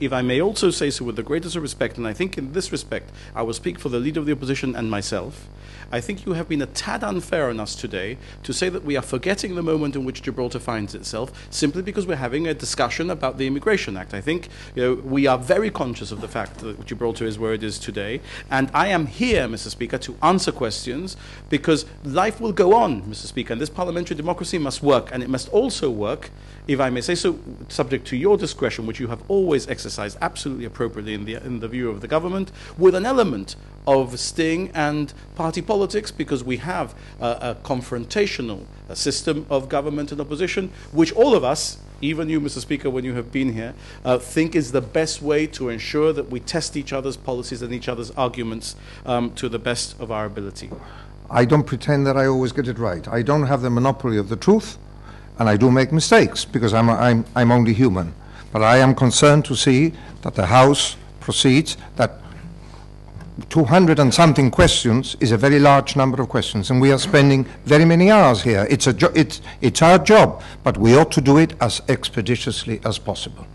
If I may also say so with the greatest of respect, and I think in this respect I will speak for the leader of the opposition and myself, I think you have been a tad unfair on us today to say that we are forgetting the moment in which Gibraltar finds itself simply because we're having a discussion about the Immigration Act. I think you know, we are very conscious of the fact that Gibraltar is where it is today, and I am here, Mr. Speaker, to answer questions because life will go on, Mr. Speaker, and this parliamentary democracy must work, and it must also work, if I may say so, subject to your discretion, which you have always exercised absolutely appropriately in the, in the view of the government, with an element of sting and party politics because we have a, confrontational a system of government and opposition, which all of us, even you, Mr. Speaker, when you have been here, uh, think is the best way to ensure that we test each other's policies and each other's arguments um, to the best of our ability. I don't pretend that I always get it right. I don't have the monopoly of the truth, and I do make mistakes because I'm, I'm, I'm only human. But I am concerned to see that the House proceeds, that 200 and something questions is a very large number of questions, and we are spending very many hours here. It's, a it's, it's our job, but we ought to do it as expeditiously as possible.